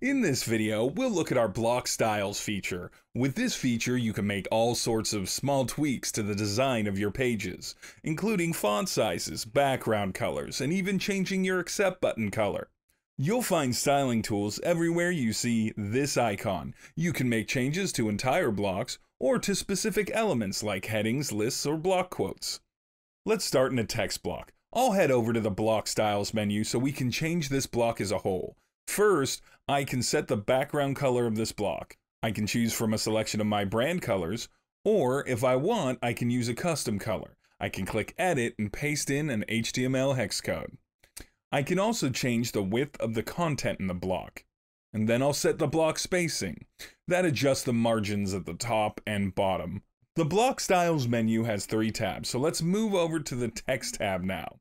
In this video, we'll look at our block styles feature. With this feature, you can make all sorts of small tweaks to the design of your pages, including font sizes, background colors, and even changing your accept button color. You'll find styling tools everywhere you see this icon. You can make changes to entire blocks or to specific elements like headings, lists, or block quotes. Let's start in a text block. I'll head over to the block styles menu so we can change this block as a whole. First, I can set the background color of this block. I can choose from a selection of my brand colors, or if I want, I can use a custom color. I can click edit and paste in an HTML hex code. I can also change the width of the content in the block. And then I'll set the block spacing. That adjusts the margins at the top and bottom. The block styles menu has three tabs, so let's move over to the text tab now.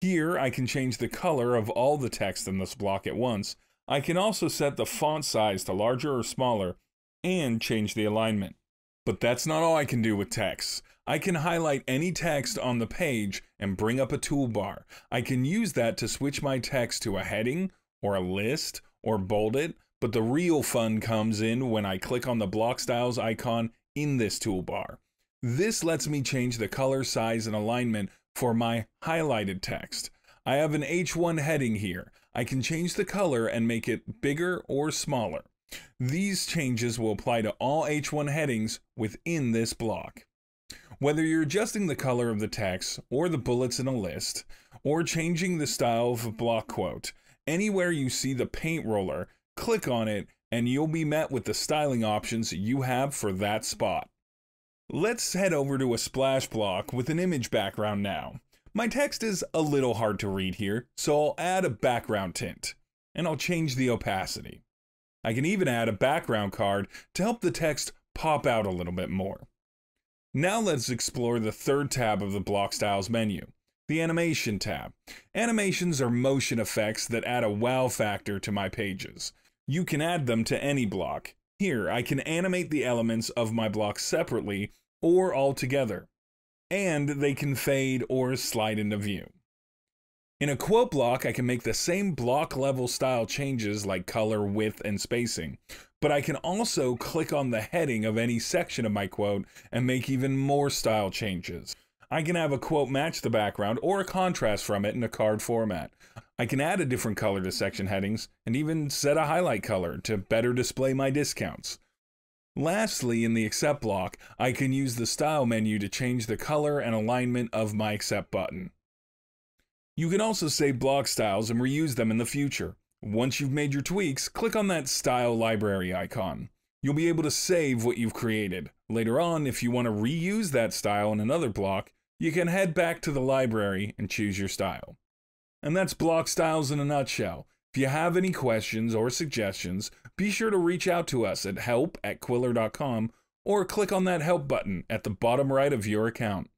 Here, I can change the color of all the text in this block at once. I can also set the font size to larger or smaller and change the alignment. But that's not all I can do with text. I can highlight any text on the page and bring up a toolbar. I can use that to switch my text to a heading or a list or bold it, but the real fun comes in when I click on the block styles icon in this toolbar. This lets me change the color, size, and alignment for my highlighted text. I have an H1 heading here. I can change the color and make it bigger or smaller. These changes will apply to all H1 headings within this block. Whether you're adjusting the color of the text or the bullets in a list, or changing the style of a block quote, anywhere you see the paint roller, click on it and you'll be met with the styling options you have for that spot. Let's head over to a splash block with an image background now. My text is a little hard to read here, so I'll add a background tint, and I'll change the opacity. I can even add a background card to help the text pop out a little bit more. Now let's explore the third tab of the Block Styles menu, the Animation tab. Animations are motion effects that add a wow factor to my pages. You can add them to any block. Here, I can animate the elements of my block separately or all together, and they can fade or slide into view. In a quote block, I can make the same block level style changes like color, width, and spacing, but I can also click on the heading of any section of my quote and make even more style changes. I can have a quote match the background or a contrast from it in a card format. I can add a different color to section headings and even set a highlight color to better display my discounts. Lastly, in the Accept block, I can use the Style menu to change the color and alignment of my Accept button. You can also save block styles and reuse them in the future. Once you've made your tweaks, click on that Style Library icon. You'll be able to save what you've created. Later on, if you want to reuse that style in another block, you can head back to the library and choose your style. And that's block styles in a nutshell. If you have any questions or suggestions, be sure to reach out to us at help at qwilr.com or click on that help button at the bottom right of your account.